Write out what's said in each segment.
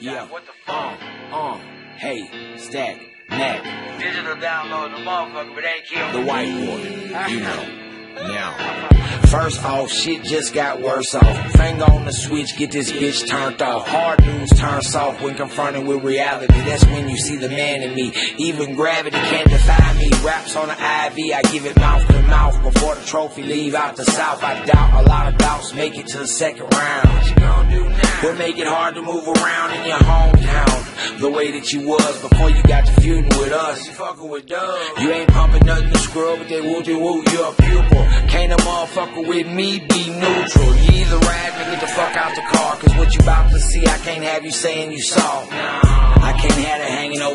Yeah. What the fuck? Uh, uh, hey, stack, neck. Digital download the motherfucker, but ain't kill The white boy, you know. Now, first off, shit just got worse off. Finger on the switch, get this bitch turned off. Hard news turn soft when confronted with reality. That's when you see the man in me. Even gravity can't defy me. Raps on the IV, I give it mouth to mouth. Before the trophy leave out the south, I doubt a lot of doubts make it to the second round. What you gonna do now? We'll make it hard to move around in your hometown. The way that you was before you got to feuding with us. You fucking with Doug. You ain't pumping nothing to scrub with that woo woo, you're a pupil. Can't a motherfucker with me be neutral. You either ride me, get the fuck out the car. Cause what you about to see, I can't have you saying you saw. I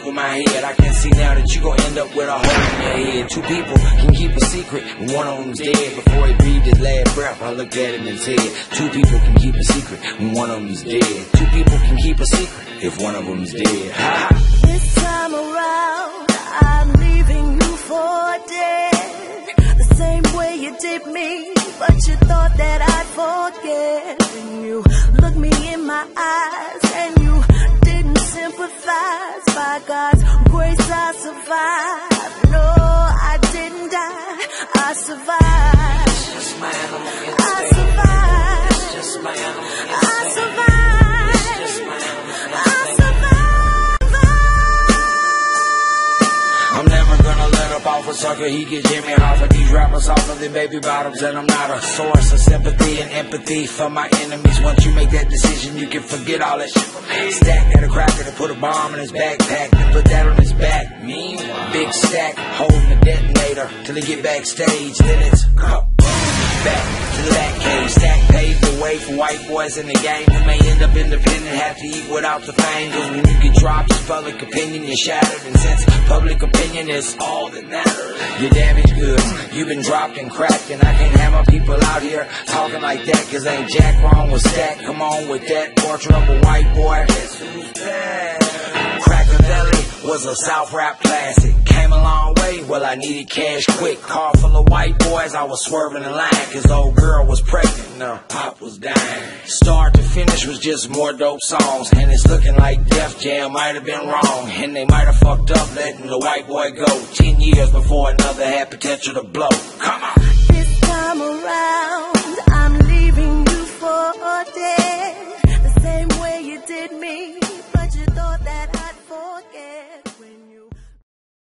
over my head. I can see now that you gon' end up with a hole in your head. Two people can keep a secret, and one of them's dead. Before he breathed his last breath, I looked at him and said, Two people can keep a secret, and one of them's dead. Two people can keep a secret if one of them's dead. Ha. This time around, I'm leaving you for dead. The same way you did me, but you thought that I'd forget. And you looked me in my eyes, By God's grace, I survived. No, I didn't die, I survived. Just my animal I instinct. survived. Just my animal instinct. survived. Off a sucker. He get Jimmy Hoffa. These rappers off of than baby bottoms, and I'm not a source of sympathy and empathy for my enemies. Once you make that decision, you can forget all that shit. Stack at a cracker to put a bomb in his backpack, and put that on his back. Meanwhile, big stack holding the detonator till he get backstage. Then it's. Back to the back paved the way for white boys in the game who may end up independent, have to eat without the fame. Cause when you get dropped, it's public opinion, you're shattered. And since public opinion is all that matters, you're damaged goods. You've been dropped and cracked, and I can't have my people out here talking like that. Cause ain't Jack wrong with stack. Come on with that portrait of a white boy. Was a South rap classic. Came a long way, well, I needed cash quick. Car full of white boys, I was swerving in line. Cause old girl was pregnant, no, pop was dying. Start to finish was just more dope songs. And it's looking like Def Jam might have been wrong. And they might have fucked up letting the white boy go. Ten years before another had potential to blow.